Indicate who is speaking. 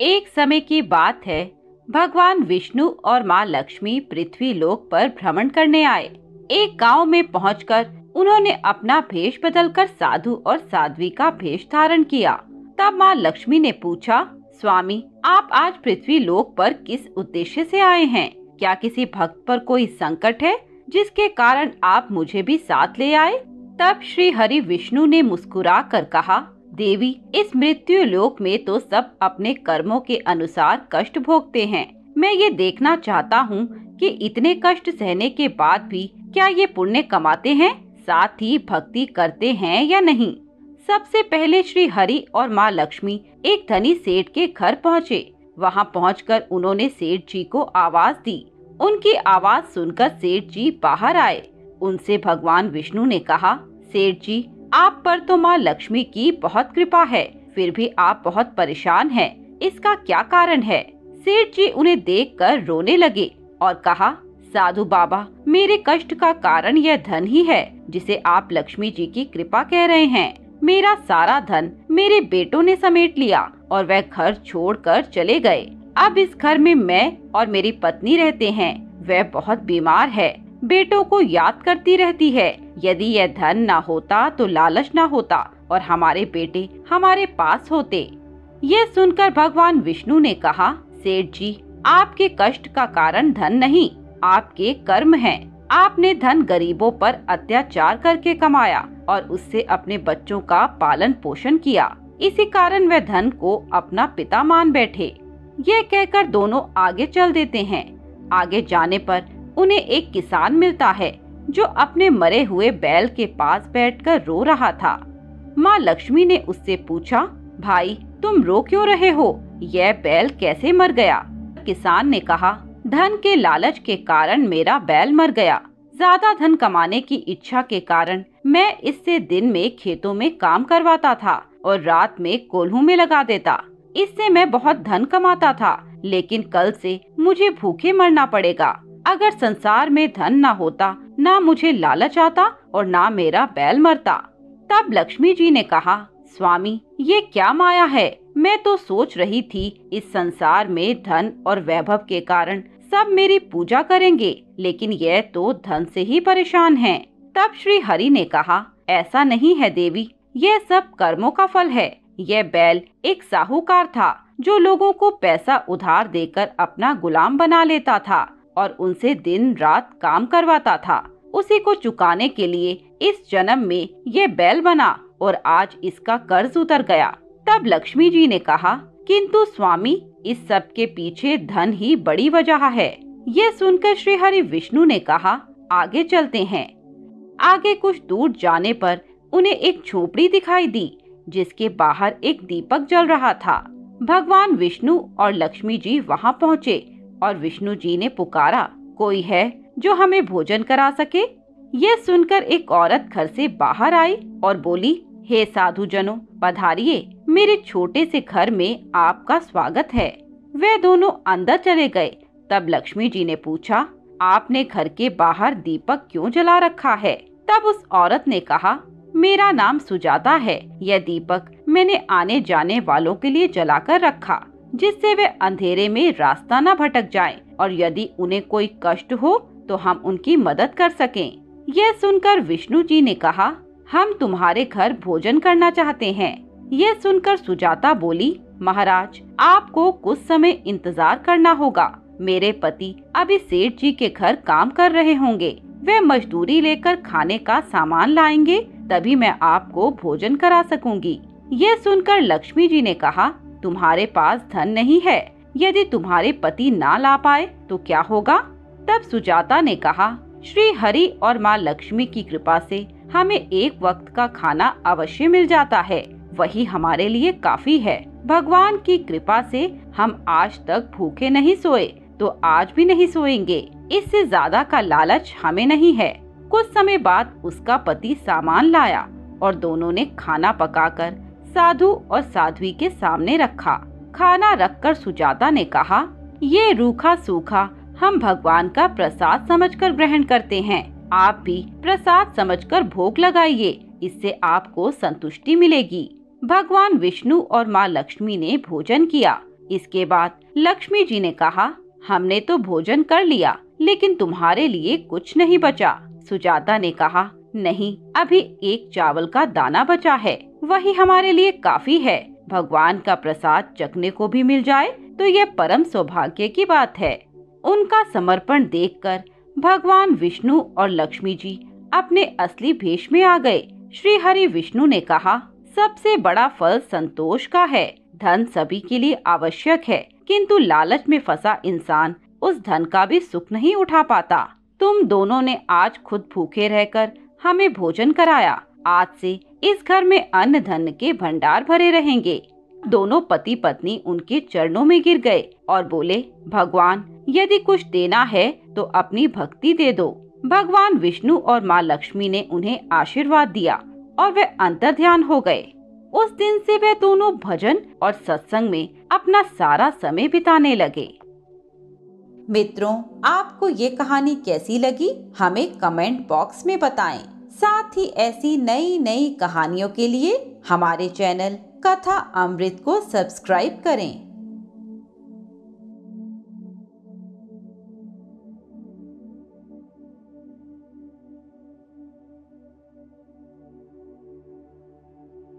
Speaker 1: एक समय की बात है, भगवान विष्णु और माँ लक्ष्मी पृथ्वी लोक पर भ्रमण करने आए। एक गाँव में पहुंचकर उन्होंने अपना भेष बदलकर साधु और साध्वी का भेष धारण किया। तब माँ लक्ष्मी ने पूछा, स्वामी, आप आज पृथ्वी लोक पर किस उद्देश्य से आए हैं? क्या किसी भक्त पर कोई संकट है, जिसके कारण आप मुझे भी साथ ले आए? तब श्री हरि विष्णु ने मुस्कुरा कर कहा देवी, इस मृत्यु लोक में तो सब अपने कर्मों के अनुसार कष्ट भोगते हैं। मैं ये देखना चाहता हूँ कि इतने कष्ट सहने के बाद भी क्या ये पुण्य कमाते हैं? साथ ही भक्ति करते हैं या नहीं? सबसे पहले श्री हरि और माँ लक्ष्मी एक धनी सेठ के घर पहुँचे। वहाँ पहुँच उन्होंने सेठ जी को आवाज़ दी। उनकी आवाज़ सुनकर सेठ जी बाहर आए। उनसे भगवान विष्णु ने कहा, सेठ जी आप पर तो माँ लक्ष्मी की बहुत कृपा है, फिर भी आप बहुत परेशान हैं। इसका क्या कारण है? सेठ जी उन्हें देखकर रोने लगे और कहा, साधु बाबा, मेरे कष्ट का कारण यह धन ही है, जिसे आप लक्ष्मी जी की कृपा कह रहे हैं। मेरा सारा धन मेरे बेटों ने समेट लिया और वह घर छोड़कर चले गए। अब इस घर में मैं और मेरी पत्नी रहते हैं। वह बहुत बीमार है। बेटों को याद करती रहती है। यदि यह धन न होता तो लालच न होता और हमारे बेटे हमारे पास होते। ये सुनकर भगवान विष्णु ने कहा, सेठ जी, आपके कष्ट का कारण धन नहीं, आपके कर्म हैं। आपने धन गरीबों पर अत्याचार करके कमाया और उससे अपने बच्चों का पालन पोषण किया। इसी कारण वह धन को अपना पिता मान बैठे। ये कहकर दोनों आगे चल देते हैं। आगे जाने पर उन्हें एक किसान मिलता है, जो अपने मरे हुए बैल के पास बैठकर रो रहा था। माँ लक्ष्मी ने उससे पूछा, भाई, तुम रो क्यों रहे हो? यह बैल कैसे मर गया? किसान ने कहा, धन के लालच के कारण मेरा बैल मर गया। ज़्यादा धन कमाने की इच्छा के कारण मैं इससे दिन में खेतों में काम करवाता था और रात में कोल्हू में लगा देता। इससे मैं बहुत धन कमाता था, लेकिन कल से मुझे भूखे मरना पड़ेगा। अगर संसार में धन न होता, न मुझे लालच आता और न मेरा बैल मरता। तब लक्ष्मी जी ने कहा, स्वामी, ये क्या माया है? मैं तो सोच रही थी, इस संसार में धन और वैभव के कारण सब मेरी पूजा करेंगे, लेकिन यह तो धन से ही परेशान हैं। तब श्री हरि ने कहा, ऐसा नहीं है देवी, यह सब कर्मों का फल है। यह बैल एक साहूकार था, जो लोगों को पैसा उधार देकर अपना गुलाम बना लेता था। और उनसे दिन रात काम करवाता था। उसी को चुकाने के लिए इस जन्म में ये बैल बना और आज इसका कर्ज उतर गया। तब लक्ष्मी जी ने कहा, किंतु स्वामी, इस सब के पीछे धन ही बड़ी वजह है। ये सुनकर श्री हरि विष्णु ने कहा, आगे चलते हैं। आगे कुछ दूर जाने पर उन्हें एक झोपड़ी दिखाई दी, जिसके बाहर एक दीपक जल रहा था। भगवान विष्णु और लक्ष्मी जी वहाँ पहुँचे और विष्णु जी ने पुकारा, कोई है जो हमें भोजन करा सके? यह सुनकर एक औरत घर से बाहर आई और बोली, हे साधु जनों पधारिए, मेरे छोटे से घर में आपका स्वागत है। वे दोनों अंदर चले गए। तब लक्ष्मी जी ने पूछा, आपने घर के बाहर दीपक क्यों जला रखा है? तब उस औरत ने कहा, मेरा नाम सुजाता है। यह दीपक मैंने आने जाने वालों के लिए जलाकर रखा। जिससे वे अंधेरे में रास्ता न भटक जाएँ और यदि उन्हें कोई कष्ट हो तो हम उनकी मदद कर सकें। यह सुनकर विष्णु जी ने कहा, हम तुम्हारे घर भोजन करना चाहते हैं। यह सुनकर सुजाता बोली, महाराज, आपको कुछ समय इंतज़ार करना होगा। मेरे पति अभी सेठ जी के घर काम कर रहे होंगे। वे मजदूरी लेकर खाने का सामान लाएँगे, तभी मैं आपको भोजन करा सकूँगी। ये सुनकर लक्ष्मी जी ने कहा तुम्हारे पास धन नहीं है। यदि तुम्हारे पति ना ला पाए तो क्या होगा? तब सुजाता ने कहा, श्री हरि और माँ लक्ष्मी की कृपा से हमें एक वक्त का खाना अवश्य मिल जाता है। वही हमारे लिए काफ़ी है। भगवान की कृपा से हम आज तक भूखे नहीं सोए तो आज भी नहीं सोएँगे। इससे ज़्यादा का लालच हमें नहीं है। कुछ समय बाद उसका पति सामान लाया और दोनों ने खाना पकाकर साधु और साध्वी के सामने रखा। खाना रखकर सुजाता ने कहा, ये रूखा सूखा, हम भगवान का प्रसाद समझकर ग्रहण करते हैं। आप भी प्रसाद समझकर भोग लगाइए, इससे आपको संतुष्टि मिलेगी। भगवान विष्णु और माँ लक्ष्मी ने भोजन किया। इसके बाद लक्ष्मी जी ने कहा, हमने तो भोजन कर लिया, लेकिन तुम्हारे लिए कुछ नहीं बचा। सुजाता ने कहा नहीं, अभी एक चावल का दाना बचा है। वही हमारे लिए काफ़ी है। भगवान का प्रसाद चखने को भी मिल जाए तो यह परम सौभाग्य की बात है। उनका समर्पण देखकर भगवान विष्णु और लक्ष्मी जी अपने असली भेष में आ गए। श्री हरि विष्णु ने कहा, सबसे बड़ा फल संतोष का है। धन सभी के लिए आवश्यक है, किंतु लालच में फंसा इंसान उस धन का भी सुख नहीं उठा पाता। तुम दोनों ने आज खुद भूखे रहकर हमें भोजन कराया। आज से इस घर में अन्न धन के भंडार भरे रहेंगे। दोनों पति पत्नी उनके चरणों में गिर गए और बोले, भगवान, यदि कुछ देना है तो अपनी भक्ति दे दो। भगवान विष्णु और माँ लक्ष्मी ने उन्हें आशीर्वाद दिया और वे अंतर ध्यान हो गए। उस दिन से वे दोनों भजन और सत्संग में अपना सारा समय बिताने लगे।
Speaker 2: मित्रों, आपको ये कहानी कैसी लगी? हमें कमेंट बॉक्स में बताएँ। साथ ही ऐसी नई नई कहानियों के लिए हमारे चैनल कथा अमृत को सब्सक्राइब करें।